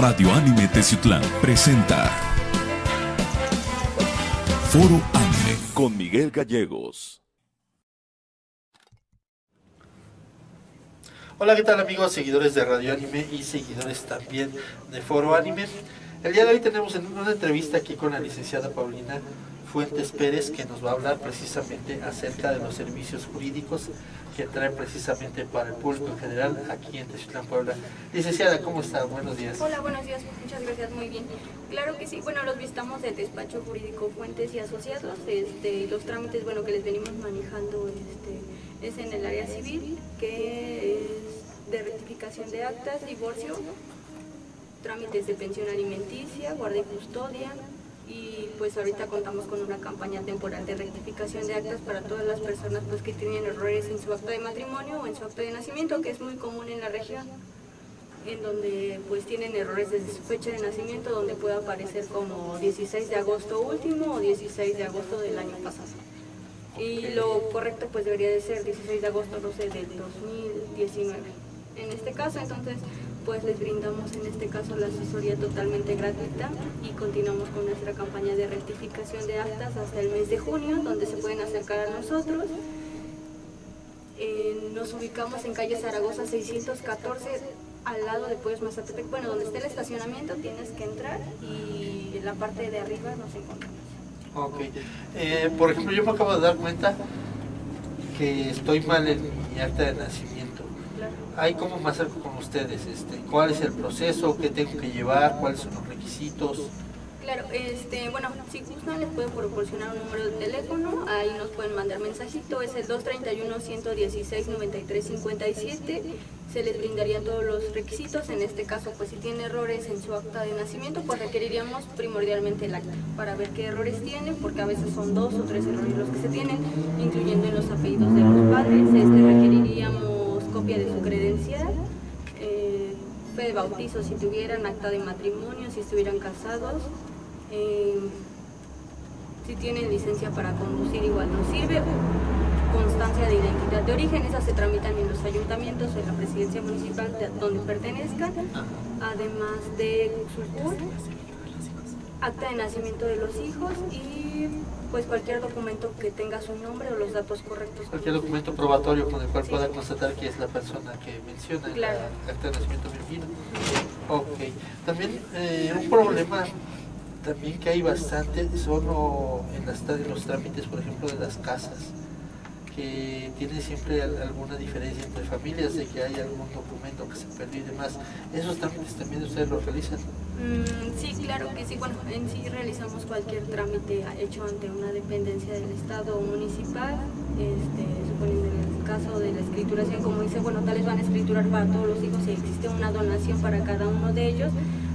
Radio Anime Teciutlán presenta Foro Anime con Miguel Gallegos. Hola, ¿qué tal amigos, seguidores de Radio Anime y seguidores también de Foro Anime? El día de hoy tenemos una entrevista aquí con la licenciada Paulina Fuentes Pérez que nos va a hablar precisamente acerca de los servicios jurídicos que trae precisamente para el público en general aquí en Teciutlán, Puebla. Licenciada, ¿cómo está? Buenos días. Hola, buenos días. Muchas gracias. Muy bien. Claro que sí. Bueno, los visitamos del despacho jurídico Fuentes y Asociados. Este, los trámites, bueno, que les venimos manejando este, es en el área civil, que es de rectificación de actas, divorcio, trámites de pensión alimenticia, guardia y custodia, y pues ahorita contamos con una campaña temporal de rectificación de actas para todas las personas pues que tienen errores en su acta de matrimonio o en su acta de nacimiento, que es muy común en la región, en donde pues tienen errores desde su fecha de nacimiento, donde puede aparecer como 16 de agosto último o 16 de agosto del año pasado. Y lo correcto pues debería de ser 16 de agosto, 12 del 2019. En este caso, entonces, pues les brindamos en este caso la asesoría totalmente gratuita y continuamos con nuestra campaña de rectificación de actas hasta el mes de junio, donde se pueden acercar a nosotros. Eh, nos ubicamos en calle Zaragoza 614, al lado de Pueblos Mazatepec. Bueno, donde esté el estacionamiento tienes que entrar y en la parte de arriba nos encontramos. Ok. Eh, por ejemplo, yo me acabo de dar cuenta que estoy mal en mi acta de nacimiento. Ahí cómo me acerco con ustedes, este, cuál es el proceso, qué tengo que llevar, cuáles son los requisitos. Claro, este, bueno, si gustan les puedo proporcionar un número de teléfono, ahí nos pueden mandar mensajito, es el 231-116-9357, se les brindarían todos los requisitos, en este caso pues si tiene errores en su acta de nacimiento, pues requeriríamos primordialmente el acta para ver qué errores tiene, porque a veces son dos o tres errores los que se tienen, incluyendo en los apellidos de los padres, este, requeriríamos copia de su credencial, eh, fe de bautizo si tuvieran, acta de matrimonio si estuvieran casados, eh, si tienen licencia para conducir igual nos sirve, constancia de identidad de origen, esas se tramitan en los ayuntamientos o en la presidencia municipal de donde pertenezcan, además de su CUR, acta de nacimiento de los hijos y pues cualquier documento que tenga su nombre o los datos correctos. Cualquier documento probatorio con el cual pueda constatar que es la persona que menciona en Claro. acta de nacimiento. Ok. También eh, un problema también que hay bastante son o, en, las, en los trámites, por ejemplo, de las casas, que tiene siempre al- alguna diferencia entre familias, de que hay algún documento que se perdió y demás. ¿Esos trámites también ustedes los realizan? Mm, sí, claro que sí. Bueno, en sí realizamos cualquier trámite hecho ante una dependencia del Estado o municipal. Este, suponiendo en el caso de la escrituración, como dice, bueno, tales van a escriturar para todos los hijos y existe una donación para cada uno de ellos,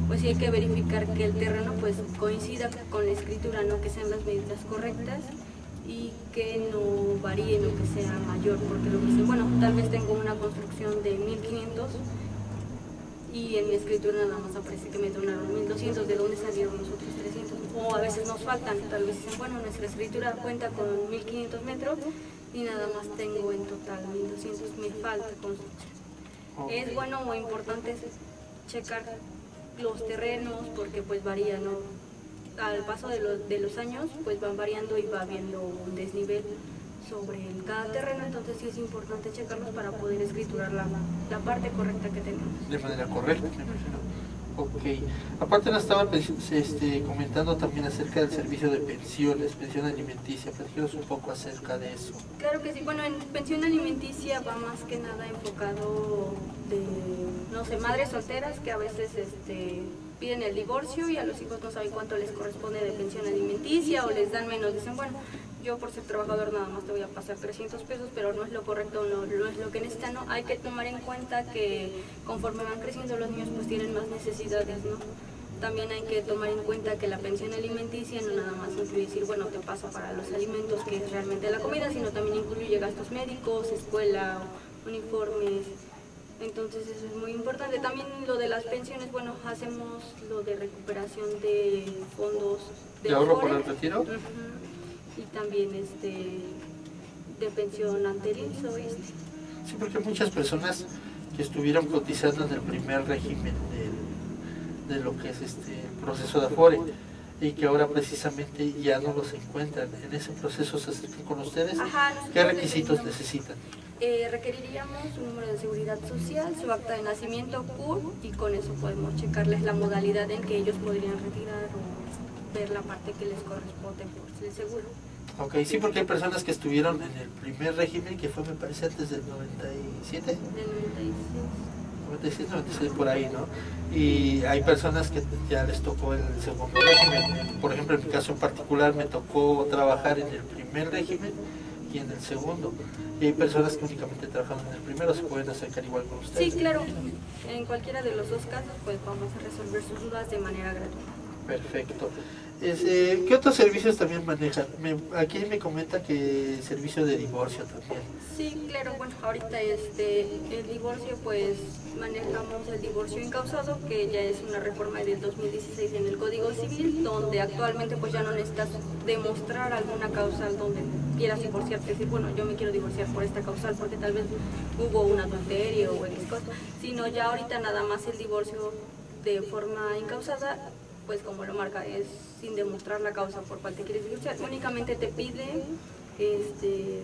pues sí hay que verificar que el terreno pues coincida con la escritura, no que sean las medidas correctas y que no varíe, no que sea mayor, porque lo que dice, bueno, tal vez tengo una construcción de 1500 y en mi escritura nada más aparece que me donaron 1200, ¿de dónde salieron los otros 300? O a veces nos faltan, tal vez dicen, bueno, nuestra escritura cuenta con 1500 metros y nada más tengo en total 1200, me falta construcción. Es bueno o importante checar los terrenos porque pues varía, ¿no? Al paso de los, de los años pues van variando y va habiendo un desnivel sobre cada terreno, entonces sí es importante checarlos para poder escriturar la, la parte correcta que tenemos. de manera correcta. Ok. Aparte nos estaba pues, este, comentando también acerca del servicio de pensiones, pensión alimenticia. Platícanos un poco acerca de eso. Claro que sí, bueno, en pensión alimenticia va más que nada enfocado de, no sé, madres solteras que a veces este, piden el divorcio y a los hijos no saben cuánto les corresponde de pensión alimenticia o les dan menos, dicen, bueno, yo por ser trabajador nada más te voy a pasar 300 pesos, pero no es lo correcto, no, no es lo que necesitan, ¿no? Hay que tomar en cuenta que conforme van creciendo los niños pues tienen más necesidades, ¿no? También hay que tomar en cuenta que la pensión alimenticia no nada más incluye decir, bueno, te paso para los alimentos, que es realmente la comida, sino también incluye gastos médicos, escuela, uniformes. Entonces eso es muy importante. También lo de las pensiones, bueno, hacemos lo de recuperación de fondos ¿De ahorro por el retiro? Y también este de pensión anterior, este. Sí, porque muchas personas que estuvieron cotizando en el primer régimen de lo que es este proceso de Afore y que ahora precisamente ya no los encuentran. En ese proceso se acercan con ustedes. ¿Qué requisitos necesitan? Eh, requeriríamos un número de seguridad social, su acta de nacimiento, CUR, y con eso podemos checarles la modalidad en que ellos podrían retirar o ver la parte que les corresponde por el seguro. Ok, sí, porque hay personas que estuvieron en el primer régimen, que fue, me parece, antes del 97. Del 96. 97, 96, por ahí, ¿no? Y hay personas que ya les tocó el segundo régimen. Por ejemplo, en mi caso en particular me tocó trabajar en el primer régimen y en el segundo. Y hay personas que únicamente trabajan en el primero, se pueden acercar igual con ustedes. Sí, claro. En cualquiera de los dos casos, pues vamos a resolver sus dudas de manera gratuita. Perfecto. Este, ¿Qué otros servicios también manejan? aquí me comenta que servicio de divorcio también. Sí, claro, bueno, ahorita este, el divorcio, pues manejamos el divorcio incausado, que ya es una reforma del 2016 en el Código Civil, donde actualmente pues ya no necesitas demostrar alguna causal donde quieras divorciarte, decir, bueno, yo me quiero divorciar por esta causal porque tal vez hubo un adulterio o X cosa, sino ya ahorita nada más el divorcio de forma incausada pues como lo marca, es sin demostrar la causa por cual te quieres divorciar. Únicamente te pide, este,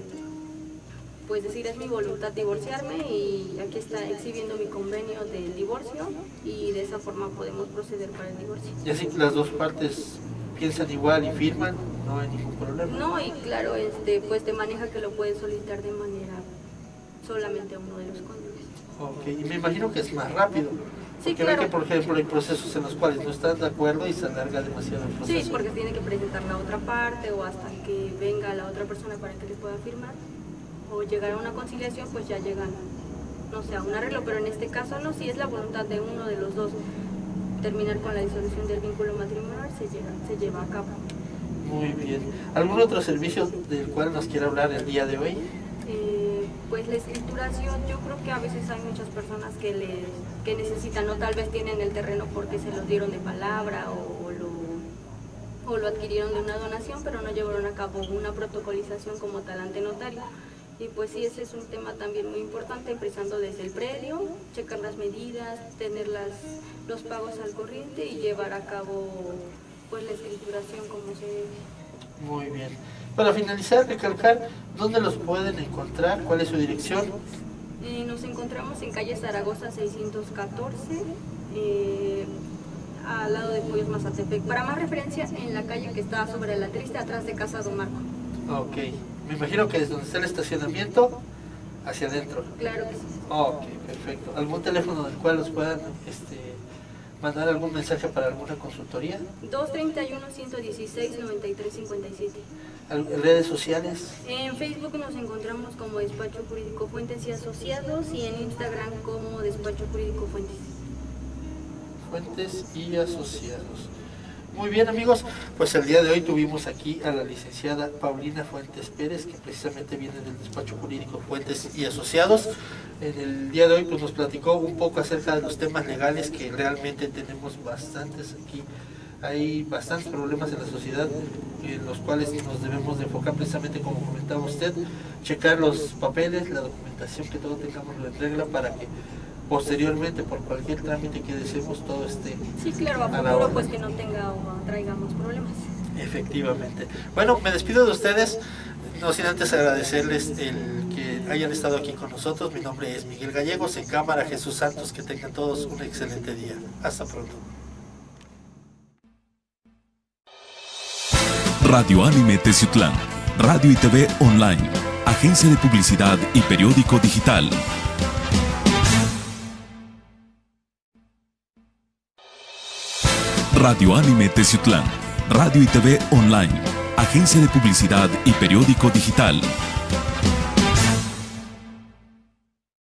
pues decir es mi voluntad divorciarme y aquí está exhibiendo mi convenio del divorcio y de esa forma podemos proceder para el divorcio. Y así las dos partes piensan igual y firman, no hay ningún problema. No, y claro, este, pues te maneja que lo puedes solicitar de manera solamente a uno de los cónyuges. Ok, y me imagino que es más rápido. Porque ve que, por ejemplo, hay procesos en los cuales no están de acuerdo y se alarga demasiado el proceso. Sí, porque tiene que presentar la otra parte o hasta que venga la otra persona para que le pueda firmar. O llegar a una conciliación, pues ya llegan, no sé, a un arreglo. Pero en este caso no, si es la voluntad de uno de los dos terminar con la disolución del vínculo matrimonial, se, se lleva a cabo. Muy bien. ¿Algún otro servicio del cual nos quiera hablar el día de hoy? Pues la escrituración, yo creo que a veces hay muchas personas que, les, que necesitan, o tal vez tienen el terreno porque se los dieron de palabra o, lo, o lo adquirieron de una donación, pero no llevaron a cabo una protocolización como tal ante notario. Y pues sí, ese es un tema también muy importante, empezando desde el predio, checar las medidas, tener las, los pagos al corriente y llevar a cabo pues la escrituración como se debe. Muy bien. Para finalizar, recalcar dónde los pueden encontrar, cuál es su dirección. Eh, nos encontramos en calle Zaragoza 614, eh, al lado de Pollos Mazatepec. Para más referencia, en la calle que está sobre la triste, atrás de Casa Don Marco. Ok, me imagino que es donde está el estacionamiento, hacia adentro. Claro que sí. Ok, perfecto. ¿Algún teléfono del cual los puedan este, mandar algún mensaje para alguna consultoría? 231-116-9357. ¿Redes sociales? En Facebook nos encontramos como Despacho Jurídico Fuentes y Asociados y en Instagram como Despacho Jurídico Fuentes. Fuentes y Asociados. Muy bien amigos, pues el día de hoy tuvimos aquí a la licenciada Paulina Fuentes Pérez, que precisamente viene del despacho jurídico Fuentes y Asociados. En el día de hoy pues nos platicó un poco acerca de los temas legales que realmente tenemos bastantes aquí. Hay bastantes problemas en la sociedad en los cuales nos debemos de enfocar precisamente como comentaba usted, checar los papeles, la documentación, que todo tengamos en regla para que posteriormente por cualquier trámite que deseemos todo esté sí claro a futuro pues que no tenga o traigamos problemas. Efectivamente. Bueno me despido de ustedes no sin antes agradecerles el que hayan estado aquí con nosotros. Mi nombre es Miguel Gallegos en cámara Jesús Santos que tengan todos un excelente día. Hasta pronto Radio Anime Teciutlán Radio y TV Online Agencia de Publicidad y Periódico Digital Radio Anime Teciutlán, Radio y TV Online, Agencia de Publicidad y Periódico Digital.